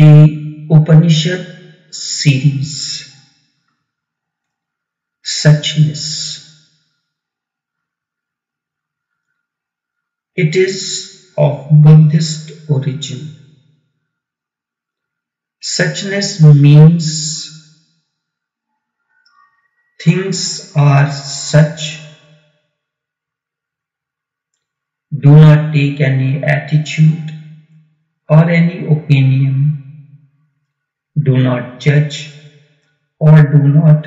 the Upanishad series, Suchness. It is of Buddhist origin. Suchness means things are such. Do not take any attitude or any opinion. Do not judge or do not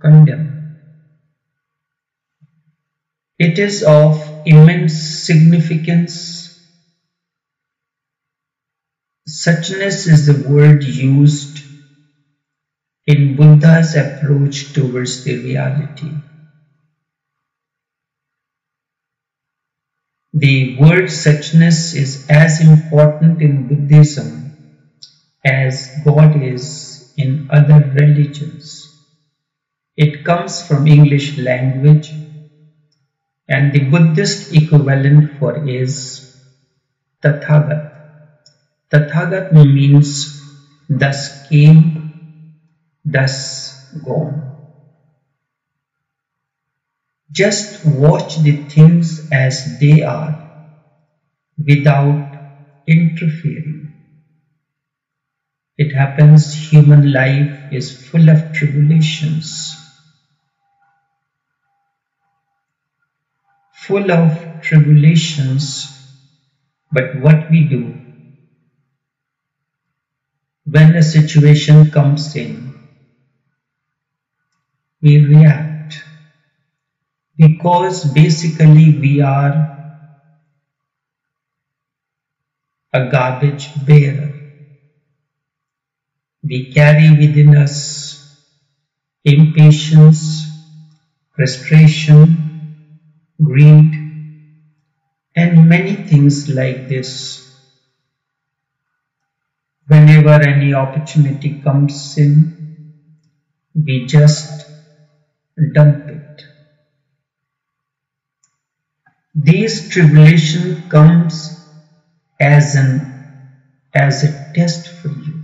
condemn. It is of immense significance. Suchness is the word used in Buddha's approach towards the reality. The word suchness is as important in Buddhism as God is in other religions. It comes from English language and the Buddhist equivalent for is Tathagat. Tathagat means thus came, thus gone. Just watch the things as they are without interfering. It happens human life is full of tribulations, full of tribulations, but what we do when a situation comes in, we react because basically we are a garbage bearer. We carry within us impatience, frustration, greed, and many things like this. Whenever any opportunity comes in, we just dump it. This tribulation comes as an as a test for you.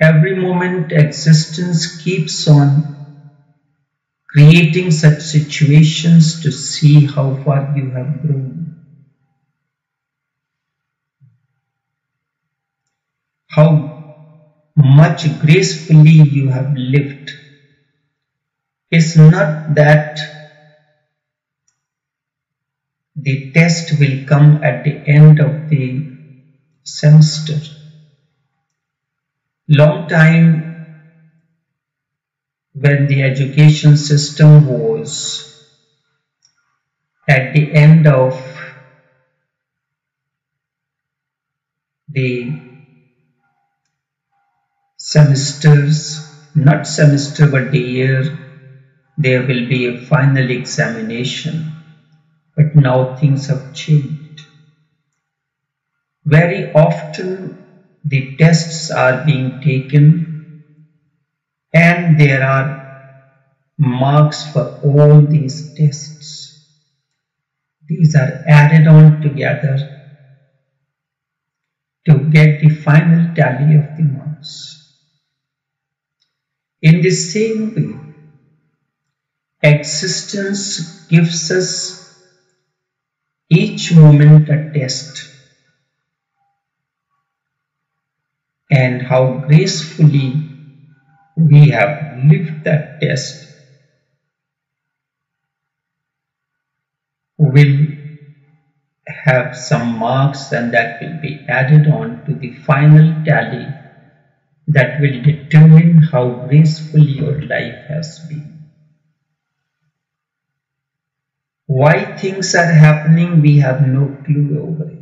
Every moment existence keeps on creating such situations to see how far you have grown. How much gracefully you have lived. It's not that the test will come at the end of the semester. Long time when the education system was at the end of the semesters, not semester but the year, there will be a final examination but now things have changed. Very often the tests are being taken and there are marks for all these tests. These are added on together to get the final tally of the marks. In the same way, existence gives us each moment a test and how gracefully we have lived that test will have some marks and that will be added on to the final tally that will determine how graceful your life has been. Why things are happening, we have no clue over it.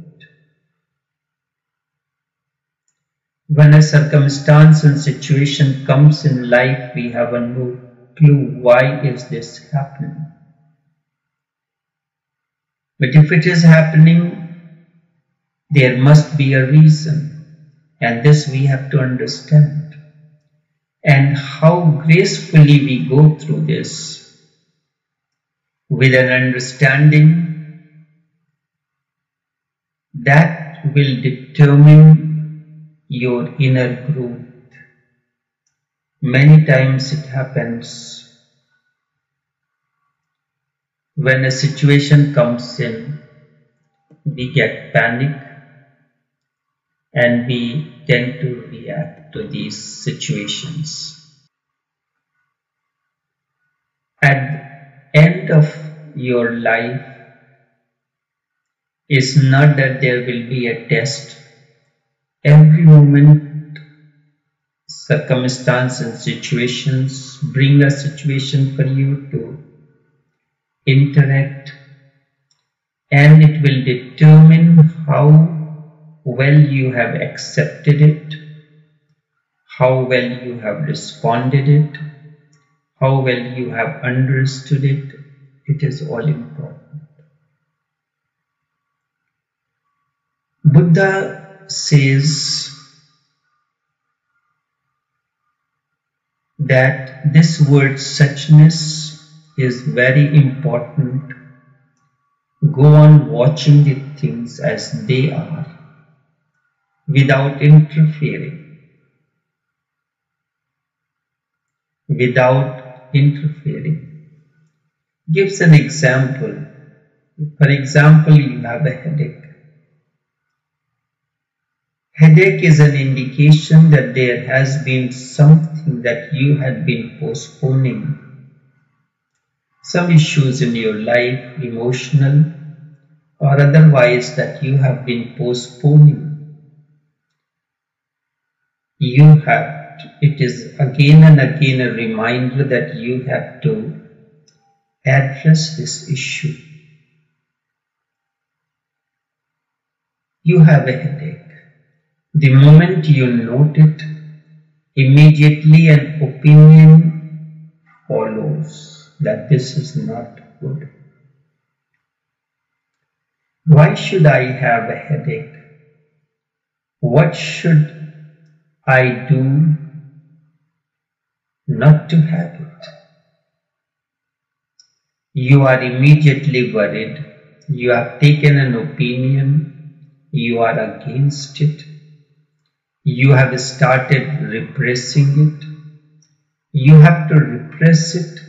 When a circumstance and situation comes in life, we have a no clue why is this happening. But if it is happening, there must be a reason, and this we have to understand. And how gracefully we go through this with an understanding that will determine your inner growth. Many times it happens when a situation comes in, we get panic and we tend to react to these situations. At the end of your life is not that there will be a test. Every moment, circumstance and situations bring a situation for you to interact and it will determine how well you have accepted it, how well you have responded it, how well you have understood it, it is all important. Buddha says that this word suchness is very important. Go on watching the things as they are without interfering. Without interfering. Gives an example. For example, you have a headache. Headache is an indication that there has been something that you had been postponing. Some issues in your life, emotional or otherwise, that you have been postponing you have to, it is again and again a reminder that you have to address this issue. You have a headache. The moment you note it, immediately an opinion follows that this is not good. Why should I have a headache? What should I do not to have it. You are immediately worried. You have taken an opinion. You are against it. You have started repressing it. You have to repress it.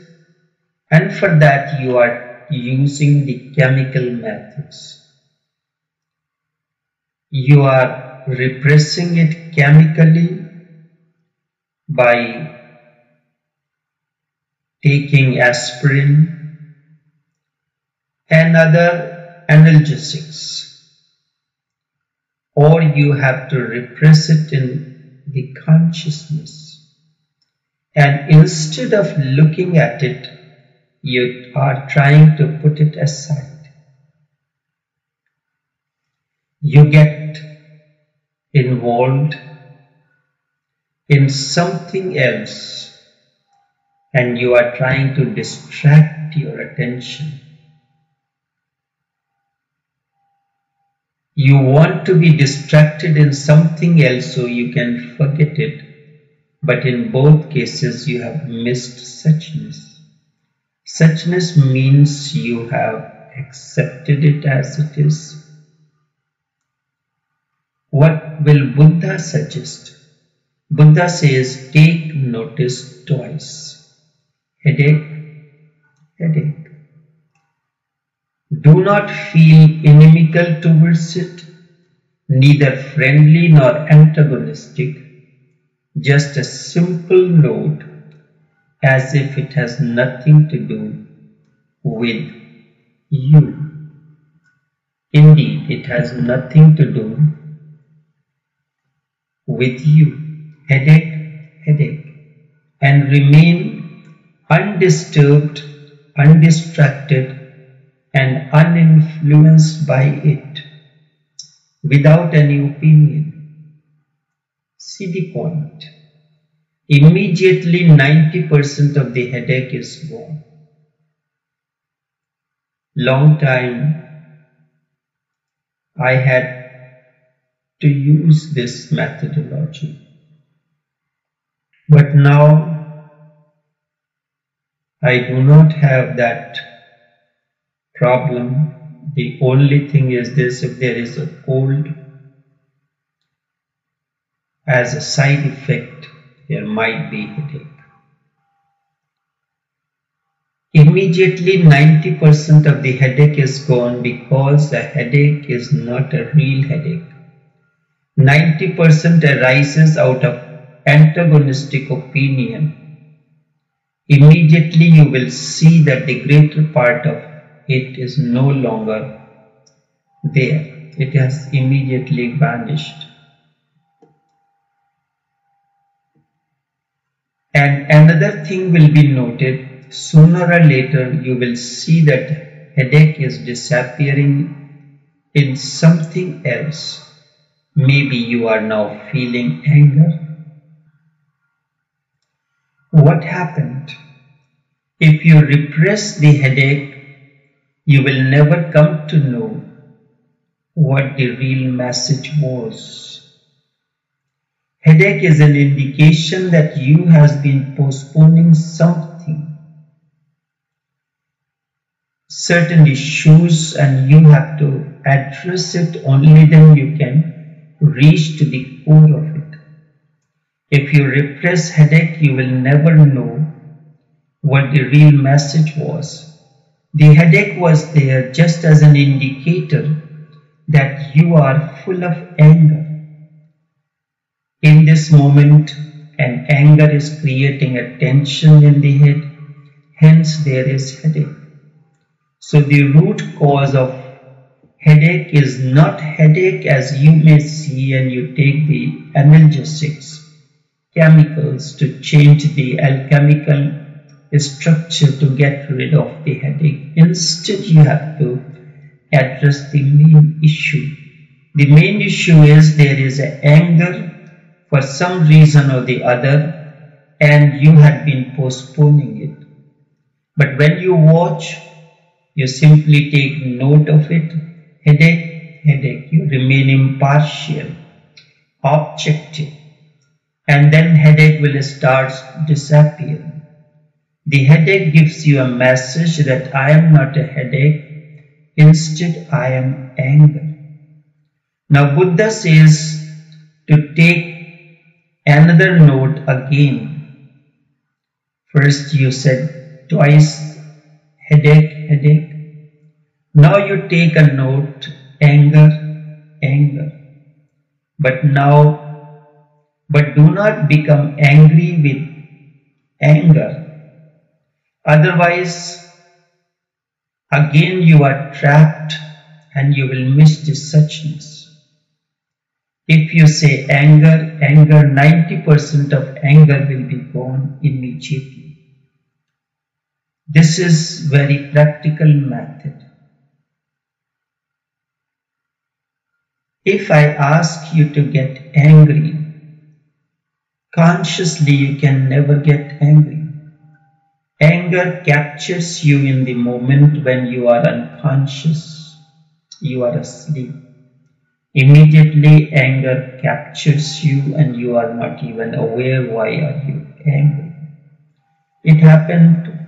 And for that you are using the chemical methods. You are repressing it chemically by taking aspirin and other analgesics or you have to repress it in the consciousness and instead of looking at it you are trying to put it aside you get involved in something else and you are trying to distract your attention. You want to be distracted in something else so you can forget it, but in both cases you have missed suchness. Suchness means you have accepted it as it is what will Buddha suggest? Buddha says, take notice twice. Headache, headache. Do not feel inimical towards it, neither friendly nor antagonistic, just a simple note as if it has nothing to do with you. Indeed, it has nothing to do with you, headache, headache, and remain undisturbed, undistracted, and uninfluenced by it, without any opinion. See the point. Immediately 90% of the headache is gone. Long time I had to use this methodology. But now I do not have that problem. The only thing is this if there is a cold, as a side effect, there might be headache. Immediately 90% of the headache is gone because the headache is not a real headache. 90% arises out of antagonistic opinion. Immediately you will see that the greater part of it is no longer there. It has immediately vanished. And another thing will be noted sooner or later you will see that headache is disappearing in something else. Maybe you are now feeling anger. What happened? If you repress the headache, you will never come to know what the real message was. Headache is an indication that you has been postponing something certain issues and you have to address it only then you can reach to the core of it. If you repress headache, you will never know what the real message was. The headache was there just as an indicator that you are full of anger. In this moment, an anger is creating a tension in the head, hence there is headache. So the root cause of headache is not headache as you may see and you take the analgesics, chemicals to change the alchemical structure to get rid of the headache. Instead you have to address the main issue. The main issue is there is an anger for some reason or the other and you have been postponing it. But when you watch you simply take note of it. Headache, headache. You remain impartial, objective. And then headache will start disappearing. The headache gives you a message that I am not a headache. Instead, I am anger. Now, Buddha says to take another note again. First, you said twice headache, headache. Now you take a note, anger, anger. But now, but do not become angry with anger. Otherwise, again you are trapped and you will miss the suchness. If you say anger, anger, 90% of anger will be gone immediately. This is very practical method. If I ask you to get angry, consciously you can never get angry. Anger captures you in the moment when you are unconscious, you are asleep. Immediately anger captures you and you are not even aware why are you angry. It happened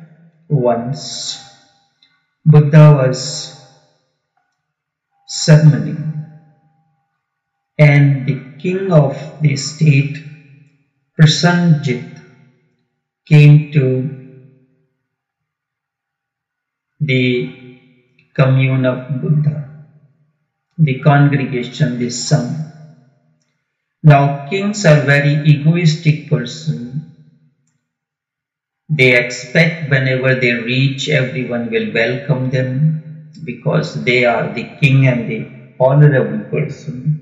once Buddha was summoning and the king of the state Prasenjit came to the commune of Buddha, the congregation, the sangha. Now kings are very egoistic person they expect whenever they reach, everyone will welcome them because they are the king and the honorable person.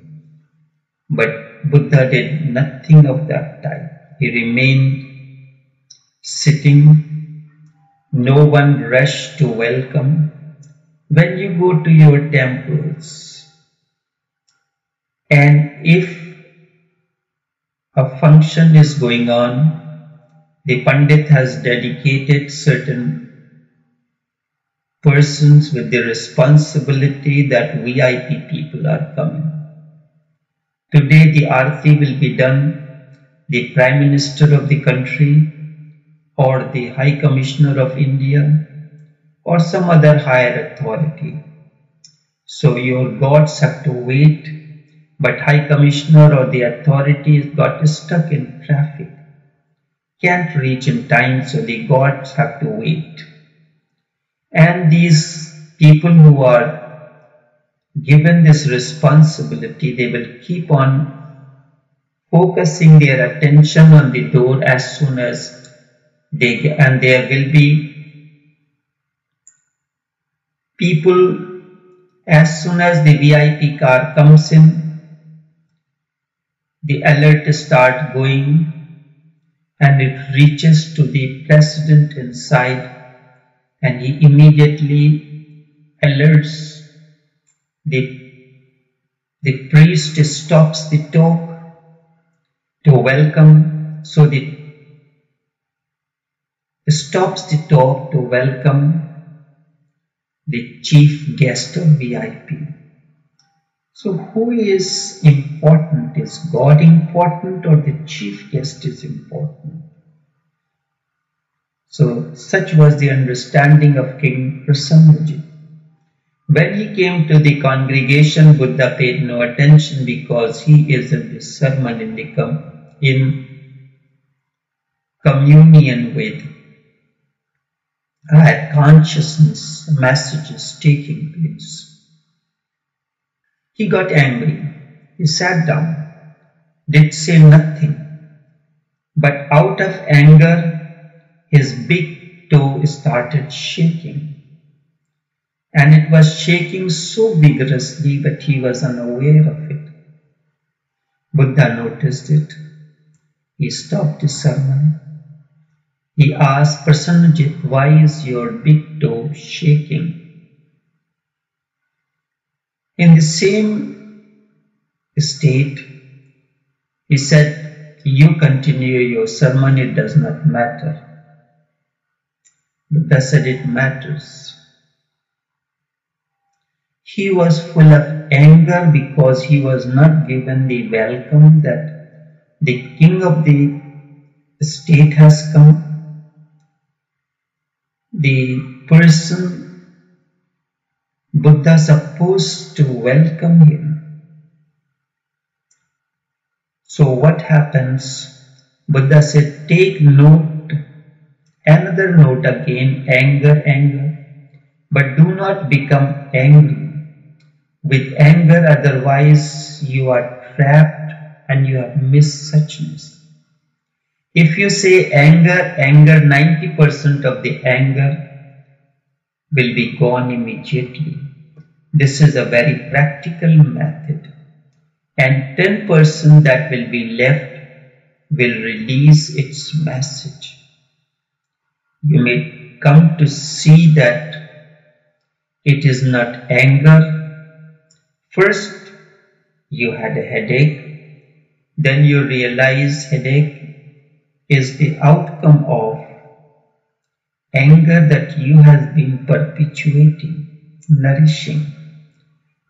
But Buddha did nothing of that type. He remained sitting. No one rushed to welcome. When you go to your temples, and if a function is going on, the Pandit has dedicated certain persons with the responsibility that VIP people are coming. Today the Aarti will be done, the Prime Minister of the country or the High Commissioner of India or some other higher authority. So your gods have to wait but High Commissioner or the authorities got stuck in traffic. Can't reach in time, so the gods have to wait. And these people who are given this responsibility, they will keep on focusing their attention on the door as soon as they and there will be people as soon as the VIP car comes in, the alert start going and it reaches to the president inside and he immediately alerts the the priest stops the talk to welcome. So the stops the talk to welcome the chief guest of VIP. So who is important? Is God important or the chief guest is important? So such was the understanding of King Prasenjit. When he came to the congregation, Buddha paid no attention because he is in the sermon in, the com in communion with had consciousness messages taking place. He got angry. He sat down, did say nothing. But out of anger, his big toe started shaking. And it was shaking so vigorously that he was unaware of it. Buddha noticed it. He stopped his sermon he asked Prasenjit, why is your big toe shaking? In the same state, he said, you continue your sermon, it does not matter. Buddha said it matters. He was full of anger because he was not given the welcome that the king of the state has come the person Buddha supposed to welcome him. So what happens? Buddha said, take note, another note again, anger, anger. But do not become angry with anger, otherwise you are trapped and you have missed suchness. If you say anger, anger, 90% of the anger will be gone immediately. This is a very practical method. And 10% that will be left will release its message. You may come to see that it is not anger. First, you had a headache. Then you realize headache is the outcome of anger that you have been perpetuating, nourishing.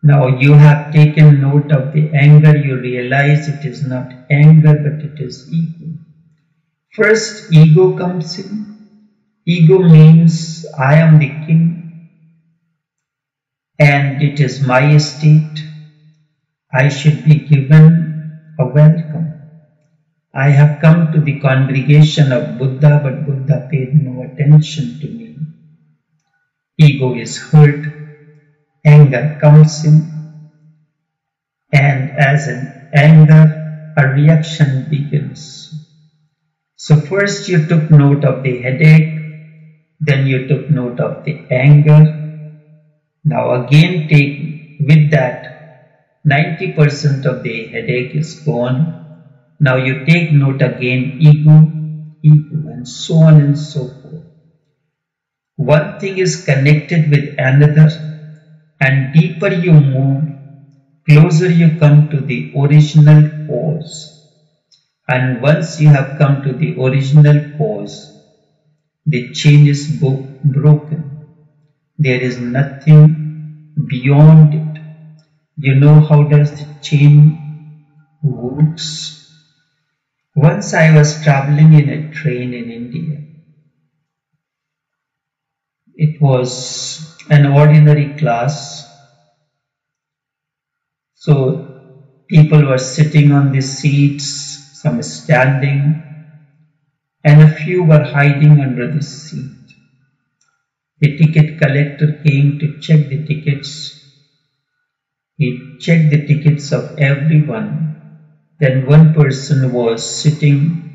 Now you have taken note of the anger, you realize it is not anger but it is ego. First, ego comes in. Ego means I am the king and it is my estate. I should be given a welcome. I have come to the congregation of Buddha, but Buddha paid no attention to me. Ego is hurt, anger comes in, and as an anger, a reaction begins. So first you took note of the headache, then you took note of the anger. Now again take with that 90% of the headache is gone now you take note again, ego, ego, and so on and so forth. One thing is connected with another, and deeper you move, closer you come to the original cause. And once you have come to the original cause, the chain is broken. There is nothing beyond it. You know how does the chain works? Once I was traveling in a train in India. It was an ordinary class. So People were sitting on the seats, some standing, and a few were hiding under the seat. The ticket collector came to check the tickets. He checked the tickets of everyone. Then one person was sitting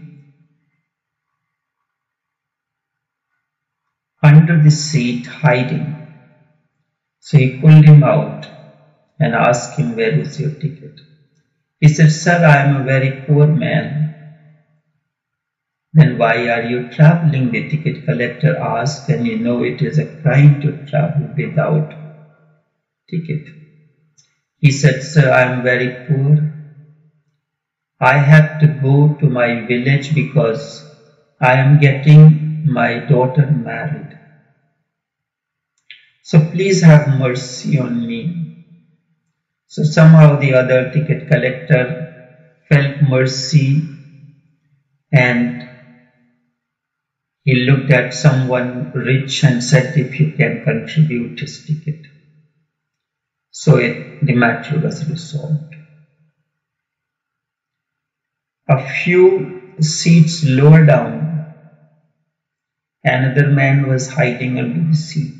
under the seat hiding. So he pulled him out and asked him, Where is your ticket? He said, Sir, I am a very poor man. Then why are you traveling? The ticket collector asked, and you know it is a crime to travel without ticket. He said, Sir, I am very poor. I have to go to my village because I am getting my daughter married. So please have mercy on me. So somehow the other ticket collector felt mercy and he looked at someone rich and said if you can contribute his ticket. So it, the matter was resolved. A few seats lower down, another man was hiding under the seat.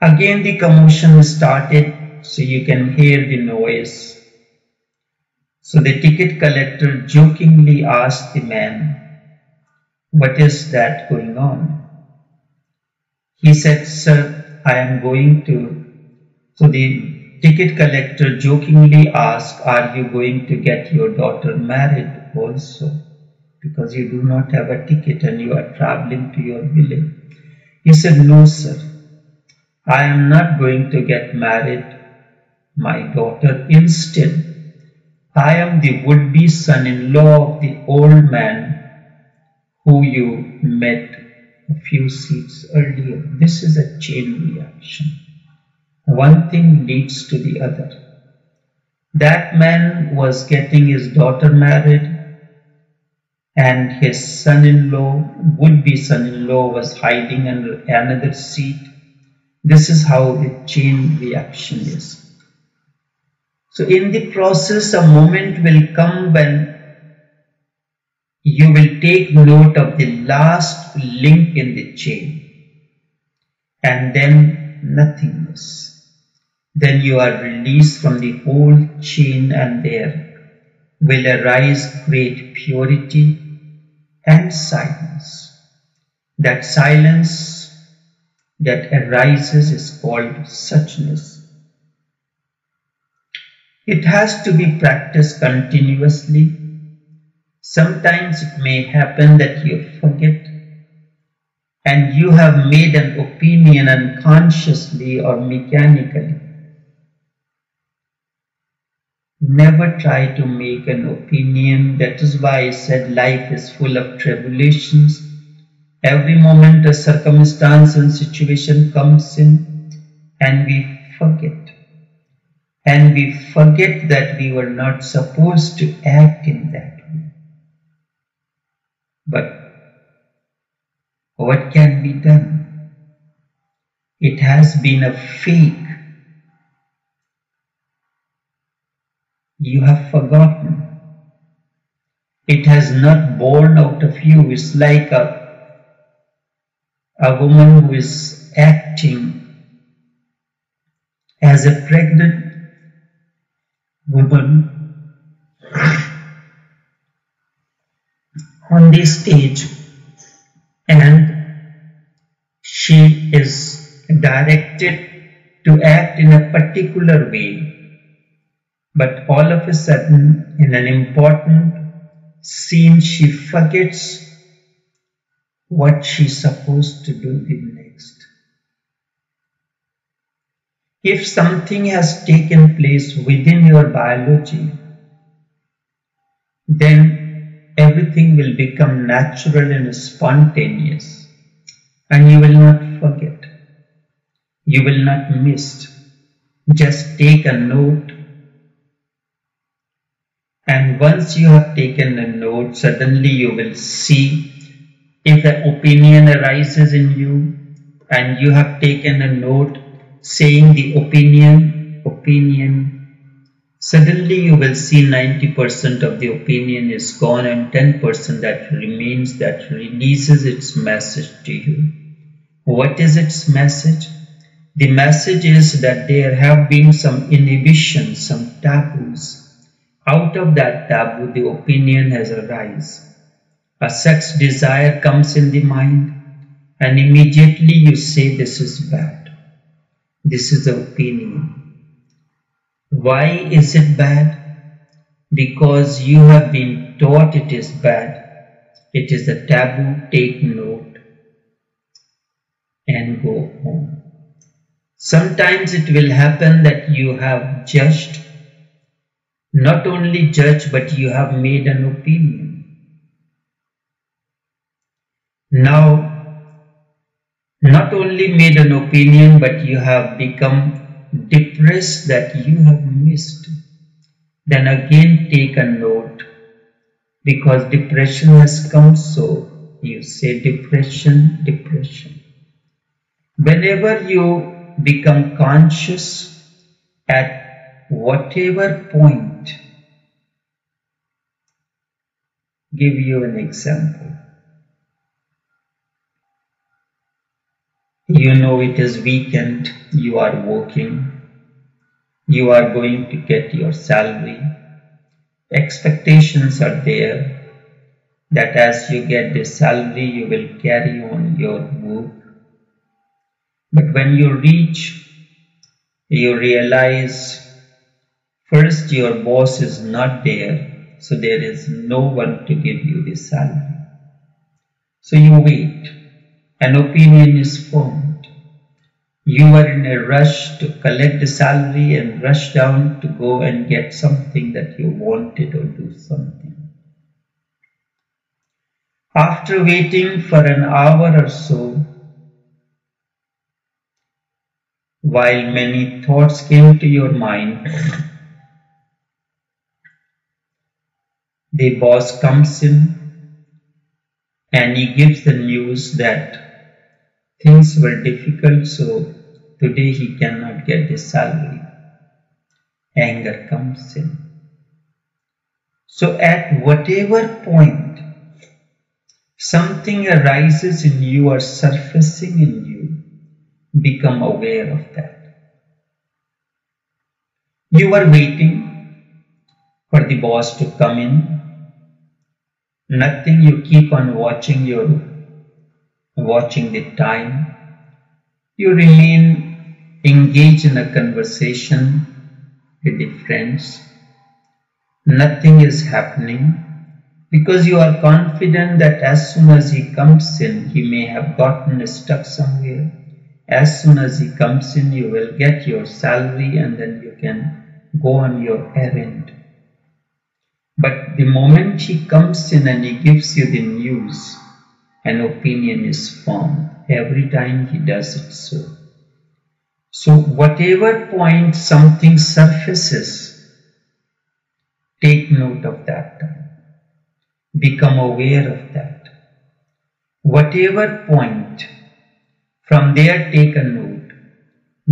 Again the commotion started, so you can hear the noise so the ticket collector jokingly asked the man, What is that going on? He said, Sir, I am going to. So the ticket collector jokingly asked, Are you going to get your daughter married also? Because you do not have a ticket and you are traveling to your village. He said, No, sir. I am not going to get married my daughter. Instead, I am the would-be son-in-law of the old man who you met a few seats earlier. This is a chain reaction. One thing leads to the other. That man was getting his daughter married and his son-in-law, would-be son-in-law was hiding under another seat. This is how the chain reaction is. So in the process, a moment will come when you will take note of the last link in the chain and then nothingness. Then you are released from the whole chain and there will arise great purity and silence. That silence that arises is called suchness. It has to be practiced continuously. Sometimes it may happen that you forget and you have made an opinion unconsciously or mechanically. Never try to make an opinion. That is why I said life is full of tribulations. Every moment a circumstance and situation comes in and we forget and we forget that we were not supposed to act in that way. But what can be done? It has been a fake. You have forgotten. It has not born out of you. It's like a, a woman who is acting as a pregnant woman on the stage and she is directed to act in a particular way but all of a sudden in an important scene she forgets what she's supposed to do in next if something has taken place within your biology, then everything will become natural and spontaneous, and you will not forget. You will not miss. Just take a note, and once you have taken a note, suddenly you will see if an opinion arises in you, and you have taken a note saying the opinion opinion, suddenly you will see 90% of the opinion is gone and 10% that remains that releases its message to you. What is its message? The message is that there have been some inhibitions, some taboos. Out of that taboo, the opinion has arisen. A sex desire comes in the mind, and immediately you say, This is bad. This is the opinion. Why is it bad? Because you have been taught it is bad. It is a taboo. Take note and go home. Sometimes it will happen that you have judged, not only judge, but you have made an opinion. Now, not only made an opinion, but you have become depressed that you have missed. Then again take a note because depression has come so you say depression, depression. Whenever you become conscious at whatever point, give you an example. You know it is weekend, you are working, you are going to get your salary. Expectations are there that as you get the salary, you will carry on your work. But when you reach, you realize first your boss is not there, so there is no one to give you the salary. So you wait an opinion is formed. You are in a rush to collect the salary and rush down to go and get something that you wanted or do something. After waiting for an hour or so, while many thoughts came to your mind, the boss comes in and he gives the news that Things were difficult, so today he cannot get the salary. Anger comes in. So, at whatever point something arises in you or surfacing in you, become aware of that. You are waiting for the boss to come in. Nothing, you keep on watching your watching the time. You remain engaged in a conversation with the friends. Nothing is happening because you are confident that as soon as he comes in, he may have gotten stuck somewhere. As soon as he comes in, you will get your salary and then you can go on your errand. But the moment he comes in and he gives you the news, an opinion is formed every time he does it so. So, whatever point something surfaces, take note of that. Become aware of that. Whatever point, from there take a note.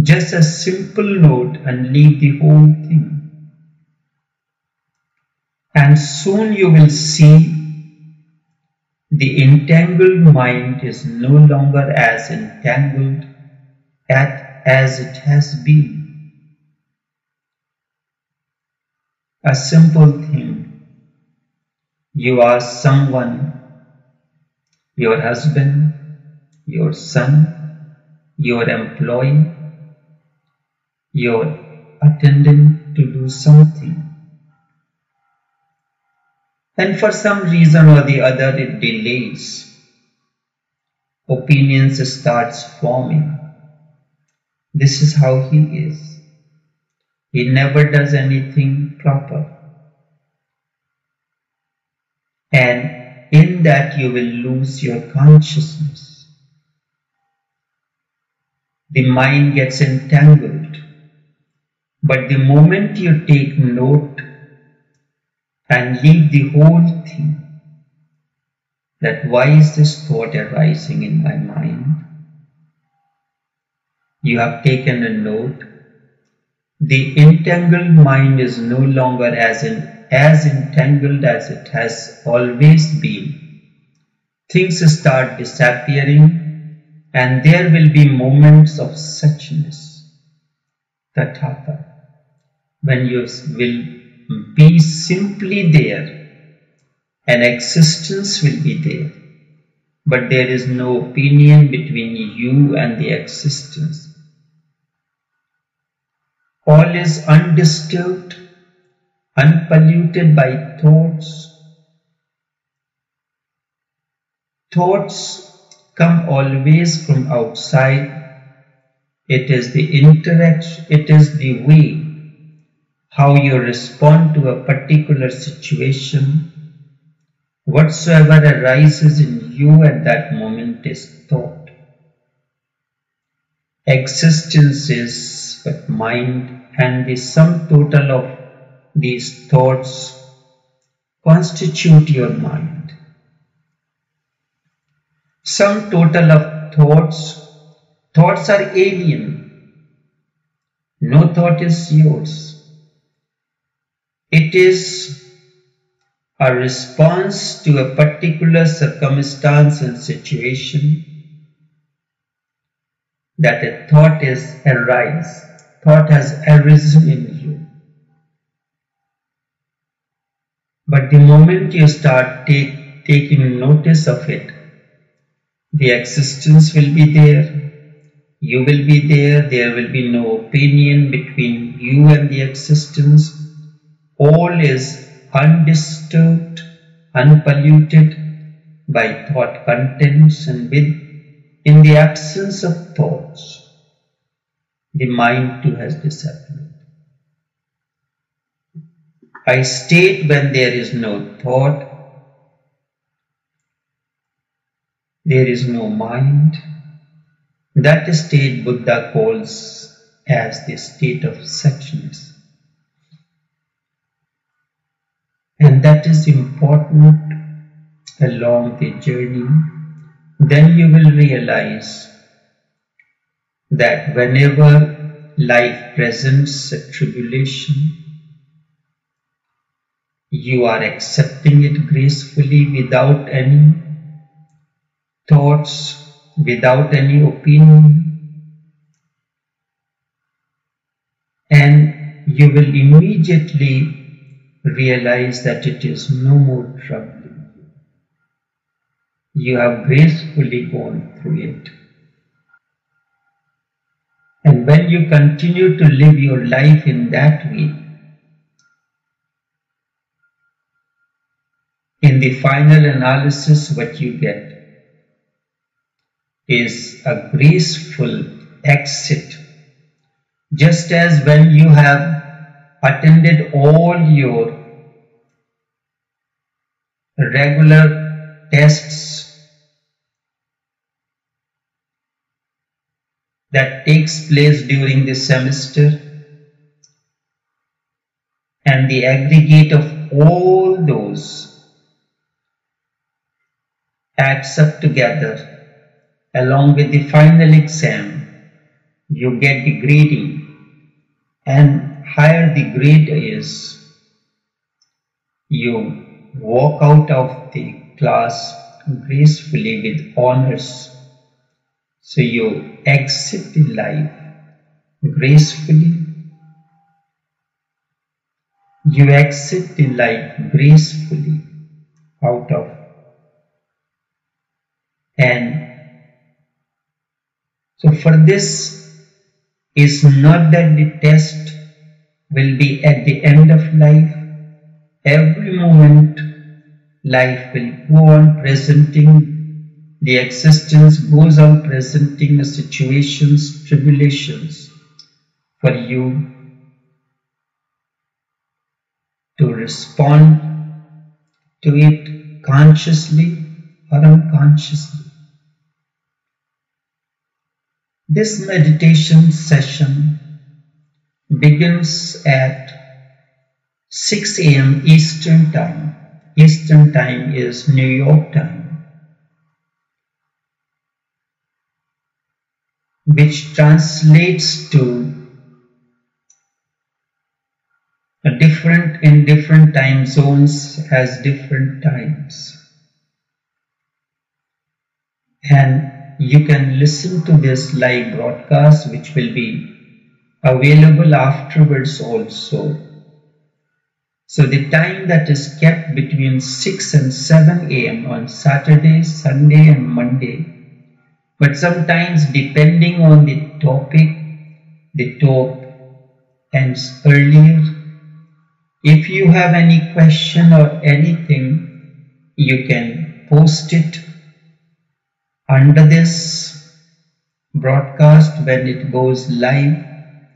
Just a simple note and leave the whole thing. And soon you will see the entangled mind is no longer as entangled at, as it has been. A simple thing. You ask someone, your husband, your son, your employee, your attendant to do something and for some reason or the other it delays. Opinions starts forming. This is how he is. He never does anything proper. And in that you will lose your consciousness. The mind gets entangled. But the moment you take note and leave the whole thing. That why is this thought arising in my mind? You have taken a note the entangled mind is no longer as, in, as entangled as it has always been. Things start disappearing and there will be moments of suchness, tathata, when you will be simply there and existence will be there. But there is no opinion between you and the existence all is undisturbed, unpolluted by thoughts. Thoughts come always from outside. It is the interaction, it is the way how you respond to a particular situation. Whatsoever arises in you at that moment is thought. Existence is but mind and the sum total of these thoughts constitute your mind. Sum total of thoughts, thoughts are alien. No thought is yours. It is a response to a particular circumstance and situation that a thought is arise thought has arisen in you. But the moment you start take, taking notice of it, the existence will be there, you will be there, there will be no opinion between you and the existence. All is undisturbed, unpolluted by thought contents and with in the absence of thoughts the mind too has disappeared. I state when there is no thought, there is no mind. That state Buddha calls as the state of suchness. And that is important along the journey. Then you will realize that whenever life presents a tribulation, you are accepting it gracefully without any thoughts, without any opinion, and you will immediately realize that it is no more troubling you. You have gracefully gone through it. And when you continue to live your life in that way, in the final analysis, what you get is a graceful exit. Just as when you have attended all your regular tests that takes place during the semester and the aggregate of all those adds up together along with the final exam you get the grading and higher the grade is you walk out of the class gracefully with honors so you exit the life gracefully. You exit the life gracefully out of and so for this is not that the test will be at the end of life. Every moment life will go on presenting the existence goes on presenting the situations, tribulations for you to respond to it consciously or unconsciously. This meditation session begins at 6 a.m. Eastern Time. Eastern Time is New York time. which translates to A different in different time zones has different times. And you can listen to this live broadcast which will be available afterwards also. So the time that is kept between 6 and 7 am on Saturday, Sunday and Monday. But sometimes depending on the topic, the talk ends earlier. If you have any question or anything, you can post it under this broadcast when it goes live,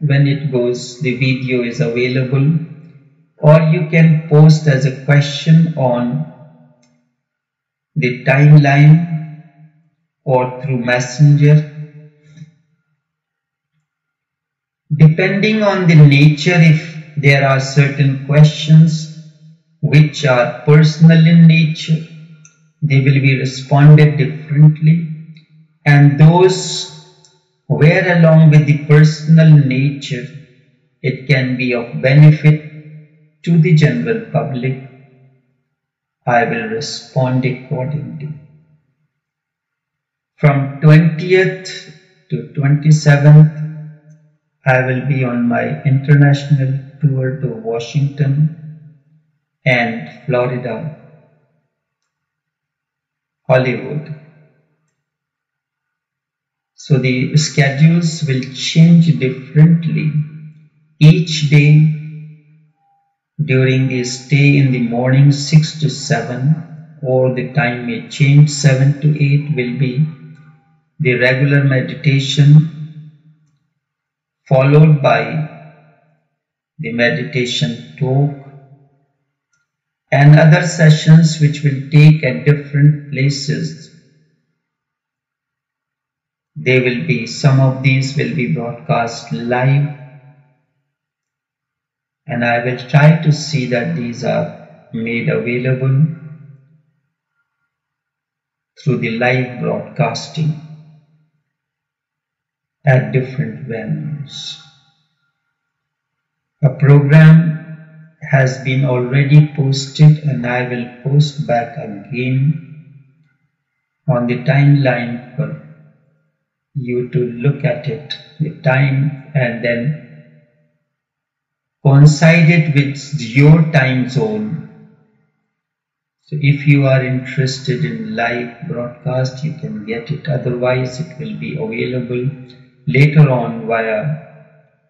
when it goes, the video is available, or you can post as a question on the timeline or through messenger. Depending on the nature, if there are certain questions which are personal in nature, they will be responded differently and those where along with the personal nature it can be of benefit to the general public I will respond accordingly. From 20th to 27th I will be on my international tour to Washington and Florida Hollywood. So the schedules will change differently each day during the stay in the morning 6 to 7 or the time may change 7 to 8 will be the regular meditation followed by the meditation talk and other sessions which will take at different places. They will be, some of these will be broadcast live and I will try to see that these are made available through the live broadcasting at different venues. A program has been already posted and I will post back again on the timeline for you to look at it, the time and then coincide it with your time zone. So if you are interested in live broadcast, you can get it. Otherwise, it will be available later on via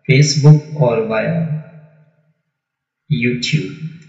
Facebook or via YouTube